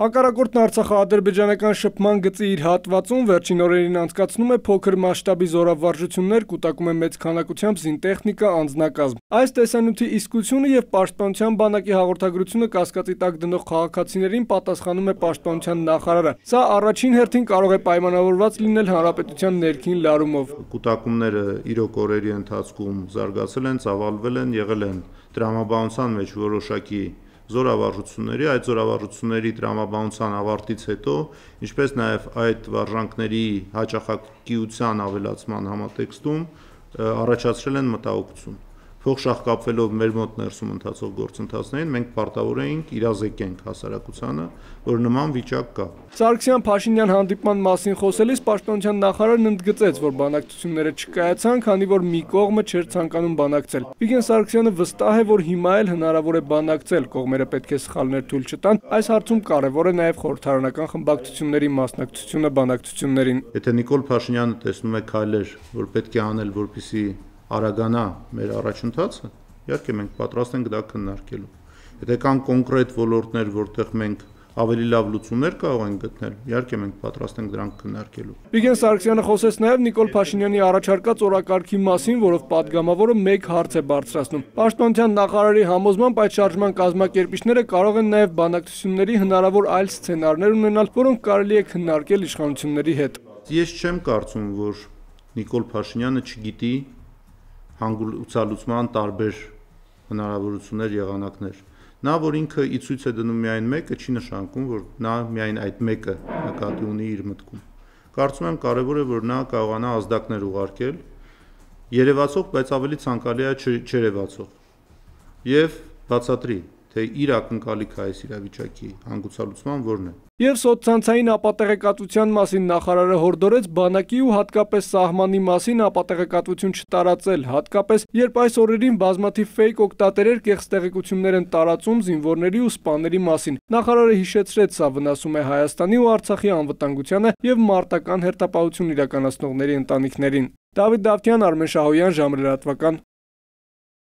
Հակառակորդն Արցախա-ադրբեջանական շփման գծի իր հատվածում վերջին օրերին անցկացնում է փոքր մասշտաբի զորավարժություններ, կուտակում է մեծ քանակությամբ զինտեխնիկա, անձնակազմ։ Այս տեսանյութի իսկությունը եւ Պաշտպանության բանակի հաղորդագրությունը կասկածի տակ դնող քաղաքացիներին պատասխանում է Պաշտպանության նախարարը։ Սա առաջին հերթին կարող է պայմանավորված լինել հանրապետության ներքին լարումով։ Կուտակումները իրոք օրերի ընթացքում զարգացել են, ծավալվել են, եղել են դրամաբանության մեջ որոշակի զորավարժությունների, այդ զորավարժությունների տրամաբանության ավարտից հետո, ինչպես նաև այդ վարժանքների հաճախակիության ավելացման համատեքստում առաջացրել են մտահոգություն փոխշահկապվելով մեր մոտ ներսում ընթացող գործընթացներին մենք պարտավոր էինք իրազեկենք հասարակությանը, որ նման վիճակ կա։ Սարգսյան-Փաշինյան հանդիպման մասին խոսելիս Պաշտպանության նախարարն ընդգծեց, որ բանակցությունները չկայացան, քանի որ մի կողմը չէր ցանկանում բանակցել։ Վիգեն Սարգսյանը վստահ է, որ հիմա էլ հնարավոր է բանակցել, կողմերը պետք է սխալներ թույլ չտան։ Այս հարցում կարևոր է նաև խորհրդարանական խմբակցությունների մասնակցությունը բանակցություններին։ Եթե Նիկոլ Փաշինյանը տեսնում է քայլեր, որ պետք է անել, որպեսզի արագանա մեր առաջընթացը, իհարկե մենք պատրաստ ենք դա քննարկելու։ Եթե կան կոնկրետ ոլորտներ, որտեղ մենք ավելի լավ լուծումներ կարող են գտնել։ Իհարկե մենք պատրաստ ենք դրանք քննարկելու։ Վիգեն Սարգսյանը խոսեց նաև Նիկոլ Փաշինյանի առաջարկած օրակարգի մասին, որով падգամավորը մեկ հարց է բարձրացնում։ Պաշտպանության նախարարի համոզմամբ այդ շարժման կազմակերպիչները կարող են նաև բանակցությունների հնարավոր այլ սցենարներ ունենալ, որոնք կարելի է քննարկել իշխանությունների հետ։ Ես չեմ կարծում, որ Նիկոլ Փաշինյանը չգիտի հանգուցալուծման տարբեր հնարավորություններ, եղանակներ։ Նա, որ ինքը ի ցույց է դնում միայն մեկը, չի նշանակում, որ նա միայն այդ մեկը նկատի ունի իր մտքում։ Կարծում եմ կարևոր է, որ նա կարողանա ազդակներ ուղարկել երևացող, բայց ավելի ցանկալի է չերևացող։ Եվ բացատրի, թե իր ակնկալիքը այս իրավիճակի հանգուցալուծման որն է։ Եվ սոցցանցային ապատեղեկատվության մասին նախարարը հորդորեց բանակի ու հատկապես սահմանի մասին ապատեղեկատվություն չտարածել, հատկապես երբ այս օրերին բազմաթիվ ֆեյք օկտատերեր կեղծ տեղեկություններ են տարածում զինվորների ու սպաների մասին։ Նախարարը հիշեցրեց, սա վնասում է Հայաստանի ու Արցախի անվտանգությանը եւ մարտական հերթապահություն իրականացնողների ընտանիքներին։ Դավիթ Դավթյան, Արմեն Շահոյան, ժամը լրատվական